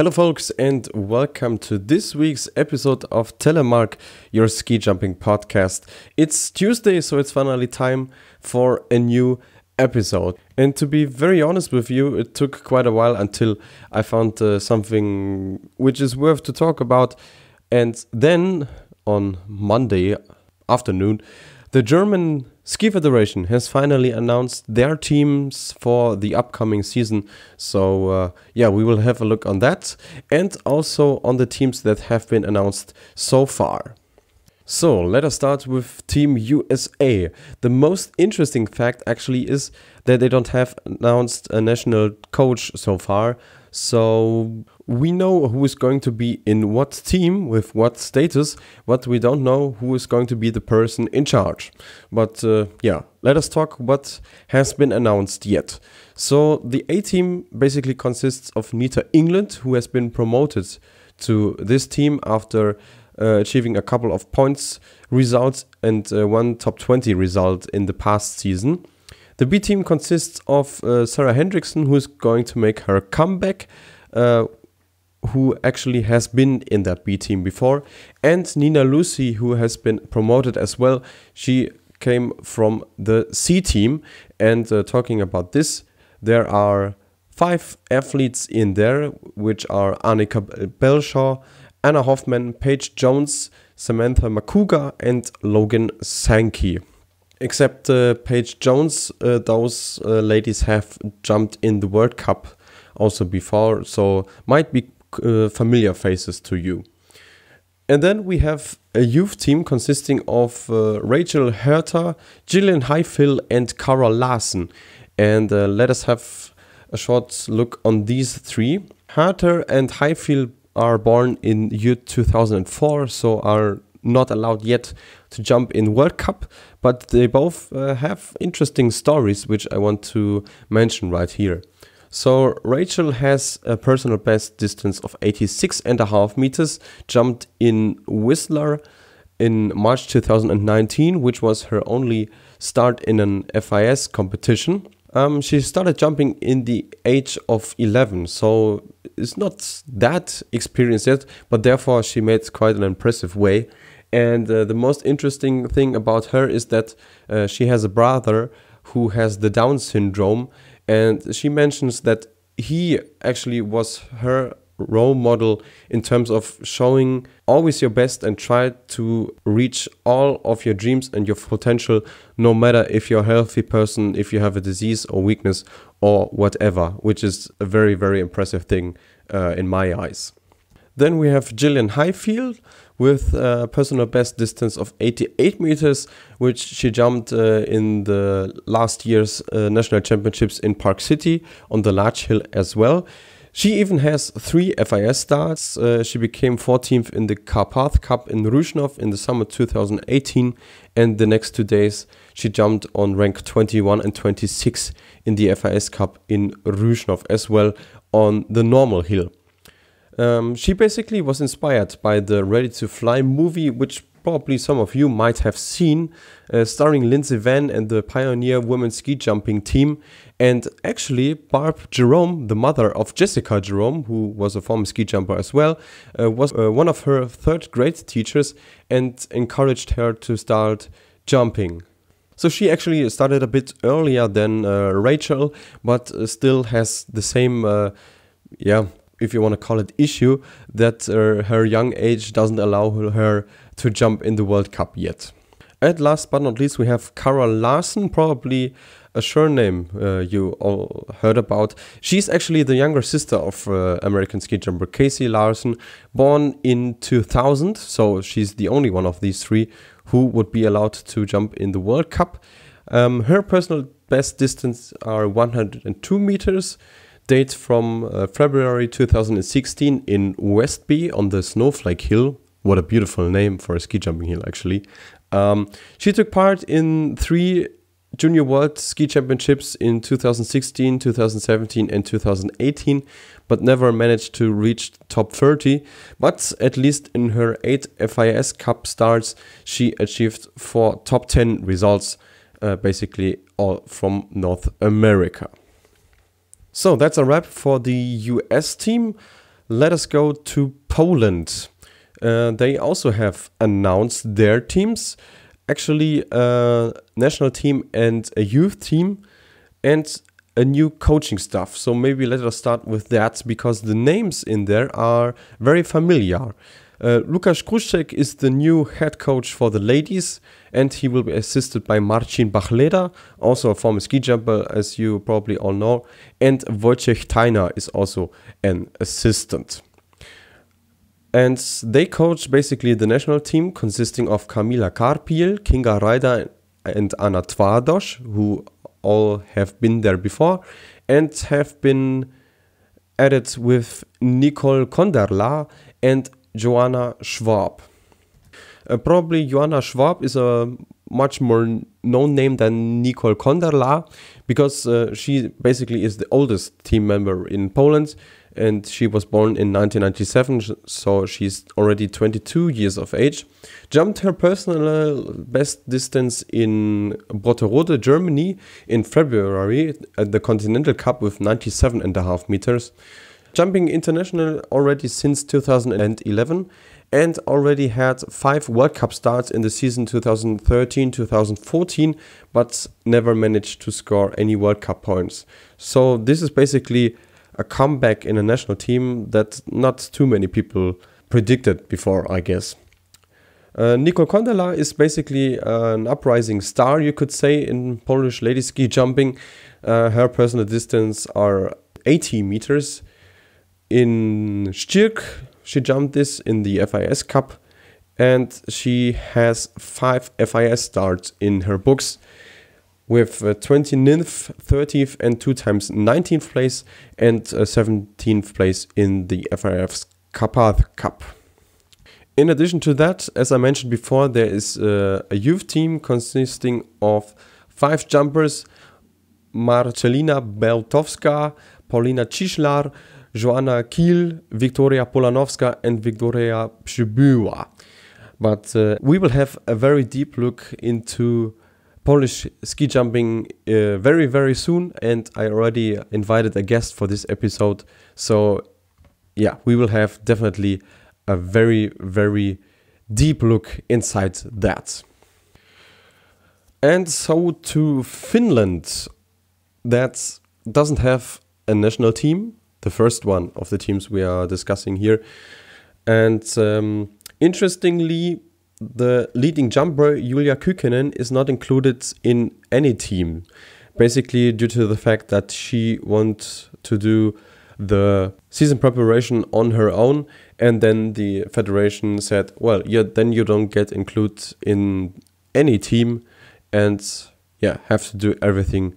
Hello, folks, and welcome to this week's episode of Telemark, your ski jumping podcast. It's Tuesday, so it's finally time for a new episode. And to be very honest with you, it took quite a while until I found uh, something which is worth to talk about. And then on Monday afternoon, the German Ski Federation has finally announced their teams for the upcoming season. So, uh, yeah, we will have a look on that and also on the teams that have been announced so far. So, let us start with Team USA. The most interesting fact actually is that they don't have announced a national coach so far. So we know who is going to be in what team with what status, but we don't know who is going to be the person in charge. But uh, yeah, let us talk what has been announced yet. So the A team basically consists of Nita Englund, who has been promoted to this team after uh, achieving a couple of points results and uh, one top 20 result in the past season. The B team consists of uh, Sarah Hendrickson, who is going to make her comeback, uh, who actually has been in that B team before, and Nina Lussi, who has been promoted as well. She came from the C team. And uh, talking about this, there are five athletes in there, which are Annika Belshaw, Anna Hoffman, Paige Jones, Samantha Macuga, and Logan Sankey except uh, Paige Jones, uh, those uh, ladies have jumped in the World Cup also before, so might be uh, familiar faces to you. And then we have a youth team consisting of uh, Rachel Herter, Gillian Highfill, and Cara Larson. And uh, let us have a short look on these three. Herter and Highfill are born in year 2004, so are not allowed yet to jump in World Cup, but they both uh, have interesting stories which I want to mention right here. So Rachel has a personal best distance of 86 and a half meters, jumped in Whistler in March 2019, which was her only start in an FIS competition. Um, she started jumping in the age of 11, so it's not that experienced yet, but therefore she made quite an impressive way. And uh, the most interesting thing about her is that uh, she has a brother who has the Down syndrome. And she mentions that he actually was her role model in terms of showing always your best and try to reach all of your dreams and your potential, no matter if you're a healthy person, if you have a disease or weakness or whatever, which is a very, very impressive thing uh, in my eyes. Then we have Gillian Highfield, with a personal best distance of 88 meters, which she jumped uh, in the last year's uh, national championships in Park City on the large hill as well. She even has three FIS starts. Uh, she became 14th in the Carpath Cup in Râșnov in the summer 2018, and the next two days she jumped on rank 21 and 26 in the FIS Cup in Râșnov as well on the normal hill. Um, she basically was inspired by the Ready to Fly movie, which probably some of you might have seen, uh, starring Lindsey Van and the Pioneer Women's Ski Jumping team. And actually, Barb Jerome, the mother of Jessica Jerome, who was a former ski jumper as well, uh, was uh, one of her third grade teachers and encouraged her to start jumping. So she actually started a bit earlier than uh, Rachel, but uh, still has the same, uh, yeah, if you want to call it issue that uh, her young age doesn't allow her to jump in the World Cup yet. And last but not least, we have Cara Larson, probably a surname uh, you all heard about. She's actually the younger sister of uh, American ski jumper Casey Larson, born in 2000. So she's the only one of these three who would be allowed to jump in the World Cup. Um, her personal best distance are 102 meters dates from uh, February 2016 in Westby on the Snowflake Hill. What a beautiful name for a ski jumping hill, actually. Um, she took part in three Junior World Ski Championships in 2016, 2017, and 2018, but never managed to reach top 30. But at least in her eight FIS Cup starts, she achieved four top 10 results, uh, basically all from North America. So that's a wrap for the US team. let us go to Poland. Uh, they also have announced their teams actually a national team and a youth team and a new coaching staff. So maybe let us start with that because the names in there are very familiar. Uh, Łukasz Kruczek is the new head coach for the ladies, and he will be assisted by Marcin Bachleda, also a former ski jumper, as you probably all know, and Wojciech Tajner is also an assistant. And they coach basically the national team consisting of Kamila Karpiel, Kinga Rajda, and Anna Twardosz, who all have been there before and have been added with Nicole Konderla and Joanna Szwab. Uh, probably Joanna Szwab is a much more known name than Nicole Konderla because uh, she basically is the oldest team member in Poland and she was born in 1997, so she's already 22 years of age. Jumped her personal best distance in Brotterode, Germany in February at the Continental Cup with 97 and a half meters. Jumping international already since 2011 and already had five World Cup starts in the season 2013 2014, but never managed to score any World Cup points. So, this is basically a comeback in a national team that not too many people predicted before, I guess. Uh, Nicole Konderla is basically an uprising star, you could say, in Polish lady ski jumping. Uh, her personal distance are 80 meters. In Szczyrk, she jumped this in the FIS Cup, and she has five FIS starts in her books with uh, 29th, 30th, and two times 19th place, and uh, 17th place in the FIS Carpath Cup. In addition to that, as I mentioned before, there is uh, a youth team consisting of five jumpers Marcelina Beltowska, Paulina Ciszlar, Joanna Kiel, Victoria Polanowska, and Victoria Przybyła. But uh, we will have a very deep look into Polish ski jumping uh, very, very soon. And I already invited a guest for this episode. So, yeah, we will have definitely a very, very deep look inside that. And so to Finland, that doesn't have a national team, the first one of the teams we are discussing here. And um, interestingly, the leading jumper Julia Kykkänen is not included in any team, basically due to the fact that she wants to do the season preparation on her own, and then the federation said, "Well, yeah, then you don't get included in any team, and yeah, have to do everything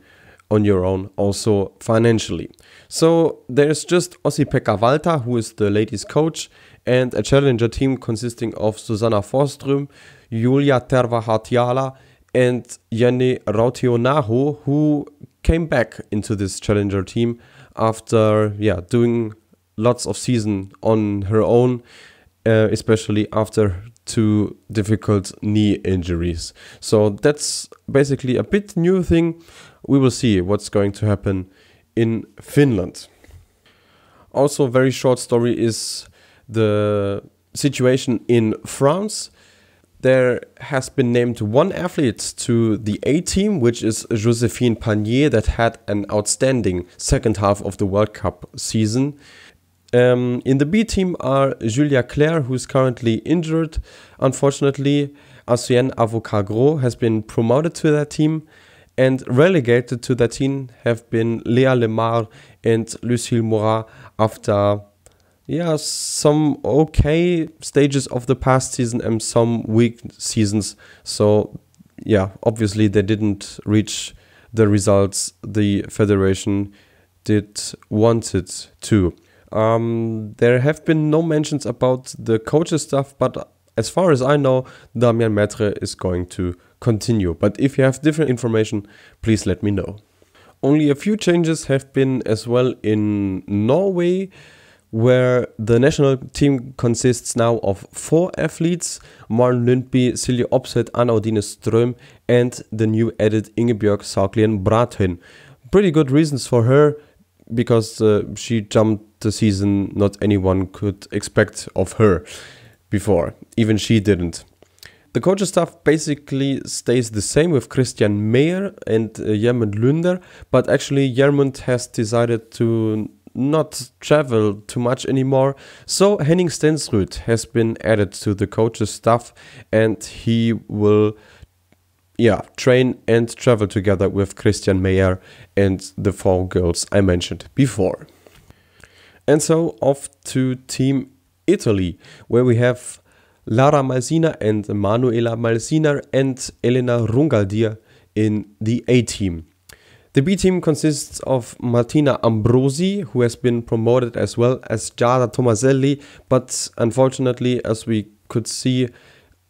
on your own, also financially." So there's just Ossi-Pekka Valta, who is the ladies' coach, and a challenger team consisting of Susanna Forström, Julia Terva and Jenny Rautionaho, who came back into this challenger team after yeah doing lots of season on her own, uh, especially after two difficult knee injuries. So that's basically a bit new thing. We will see what's going to happen in Finland. Also, very short story is the situation in France, there has been named one athlete to the A team, which is Joséphine Pagnier, that had an outstanding second half of the World Cup season. Um, in the B team are Julia Clair, who's currently injured. Unfortunately, Océane Avocat Gros has been promoted to that team, and relegated to that team have been Léa Lemare and Lucille Morat after yeah, some okay stages of the past season and some weak seasons. So, yeah, obviously they didn't reach the results the federation did wanted to. Um, there have been no mentions about the coaches stuff, but as far as I know, Damian Maitre is going to continue. But if you have different information, please let me know. Only a few changes have been as well in Norway where the national team consists now of four athletes Maren Lundby, Silje Opseth, Anna Odine Ström, and the new added Ingebjørg Saglien Bråten. Pretty good reasons for her because uh, she jumped the season not anyone could expect of her before. Even she didn't. The coaching staff basically stays the same with Christian Meyer and uh, Jermund Lunder, but actually Jermund has decided to not travel too much anymore. So Henning Stensrud has been added to the coach's staff and he will yeah, train and travel together with Christian Meyer and the four girls I mentioned before. And so off to Team Italy, where we have Lara Malsiner and Manuela Malsiner and Elena Runggaldier in the A team. The B team consists of Martina Ambrosi, who has been promoted as well as Giada Tomaselli, but unfortunately, as we could see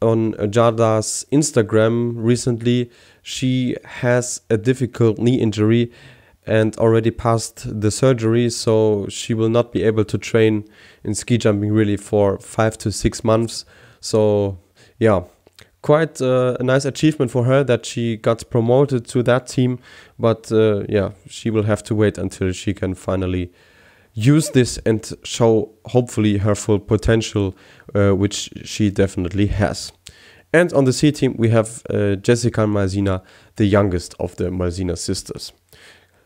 on Giada's Instagram recently, she has a difficult knee injury and already passed the surgery, so she will not be able to train in ski jumping really for five to six months. So, yeah, quite uh, a nice achievement for her that she got promoted to that team. But uh, yeah, she will have to wait until she can finally use this and show hopefully her full potential, uh, which she definitely has. And on the C team, we have uh, Jessica Malsiner, the youngest of the Malsiner sisters.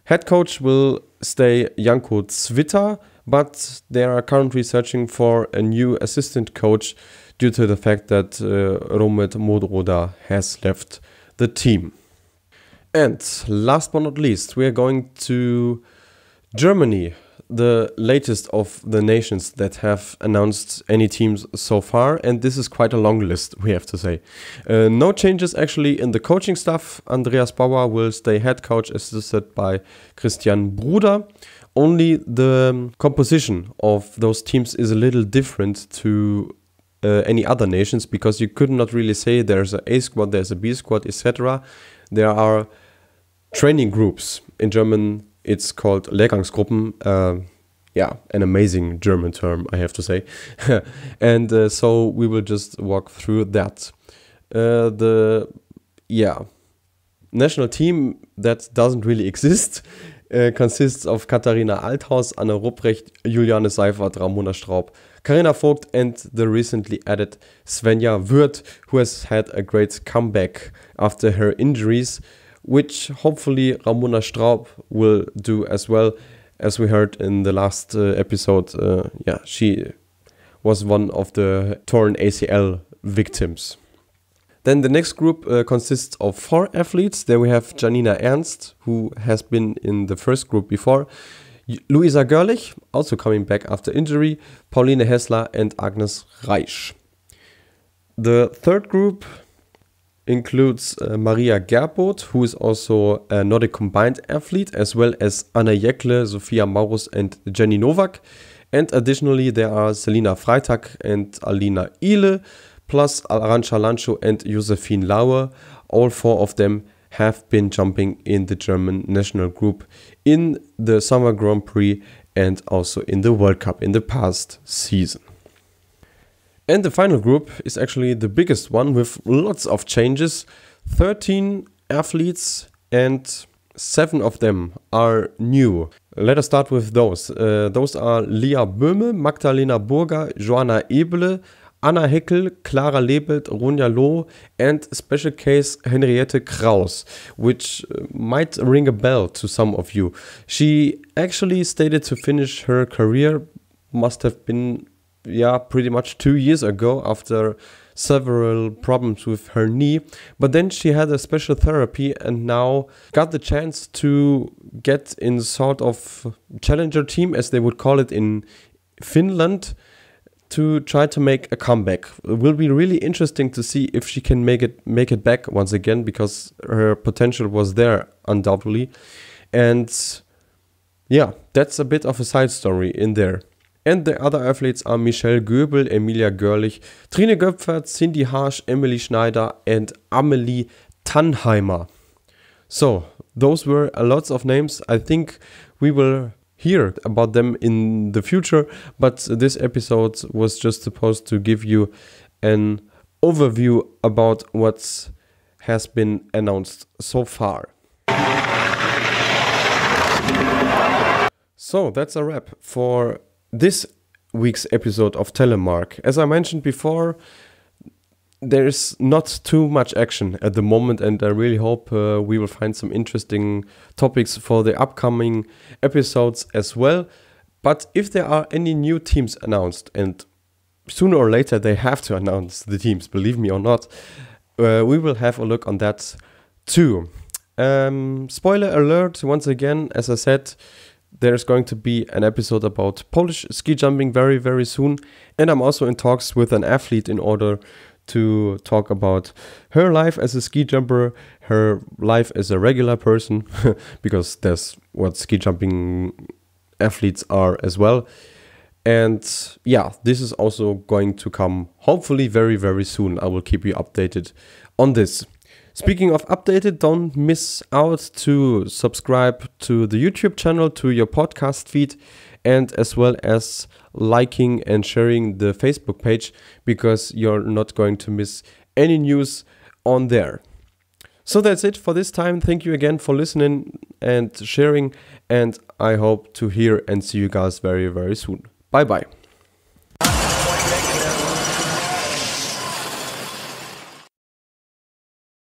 Head coach will stay Janko Zwitter, but they are currently searching for a new assistant coach due to the fact that uh, Romed Moroder has left the team. And last but not least, we are going to Germany, the latest of the nations that have announced any teams so far, and this is quite a long list, we have to say. Uh, no changes actually in the coaching staff. Andreas Bauer will stay head coach, assisted by Christian Bruder. Only the composition of those teams is a little different to uh, any other nations because you could not really say there's a A squad, there's a B squad, etc. There are training groups. In German, it's called Lehrgangsgruppen. Uh, yeah, an amazing German term, I have to say. and uh, so we will just walk through that. Uh, the yeah national team that doesn't really exist uh, consists of Katharina Althaus, Anna Rupprecht, Juliane Seyfarth, Ramona Straub, Carina Vogt, and the recently added Svenja Würth, who has had a great comeback after her injuries, which hopefully Ramona Straub will do as well. As we heard in the last uh, episode, uh, yeah, she was one of the torn ACL victims. Then the next group uh, consists of four athletes. There we have Janina Ernst, who has been in the first group before. Luisa Görlich, also coming back after injury, Pauline Hessler, and Agnes Reisch. The third group includes uh, Maria Gerboth, who is also not a Nordic combined athlete, as well as Anna Jekle, Sophia Maurus, and Jenny Nowak. And additionally, there are Selina Freitag and Alina Ile, plus Arantxa Lancho and Josephine Lauer. All four of them have been jumping in the German national group in the Summer Grand Prix and also in the World Cup in the past season. And the final group is actually the biggest one with lots of changes 13 athletes, and seven of them are new. Let us start with those. Uh, those are Lia Böhme, Magdalena Burger, Joanna Eble, Anna Heckel, Clara Lebelt, Ronja Loh, and special case Henriette Kraus, which uh, might ring a bell to some of you. She actually stated to finish her career, must have been, yeah, pretty much two years ago after several problems with her knee. But then she had a special therapy and now got the chance to get in sort of challenger team, as they would call it in Finland to try to make a comeback. It will be really interesting to see if she can make it make it back once again because her potential was there undoubtedly. And yeah, that's a bit of a side story in there. And the other athletes are Michelle Goebel, Emilia Görlich, Trine Göpfert, Cindy Harsch, Emily Schneider, and Amelie Tannheimer. So, those were a lots of names. I think we will hear about them in the future, but this episode was just supposed to give you an overview about what has been announced so far. So that's a wrap for this week's episode of Telemark. As I mentioned before, there's not too much action at the moment, and I really hope uh, we will find some interesting topics for the upcoming episodes as well. But if there are any new teams announced, and sooner or later they have to announce the teams, believe me or not, uh, we will have a look on that too. Um, spoiler alert, once again, as I said, there's going to be an episode about Polish ski jumping very, very soon. And I'm also in talks with an athlete in order to talk about her life as a ski jumper, her life as a regular person, because that's what ski jumping athletes are as well. And yeah, this is also going to come hopefully very, very soon. I will keep you updated on this. Speaking of updated, don't miss out to subscribe to the YouTube channel, to your podcast feed, and as well as liking and sharing the Facebook page because you're not going to miss any news on there. So that's it for this time. Thank you again for listening and sharing, and I hope to hear and see you guys very, very soon. Bye bye.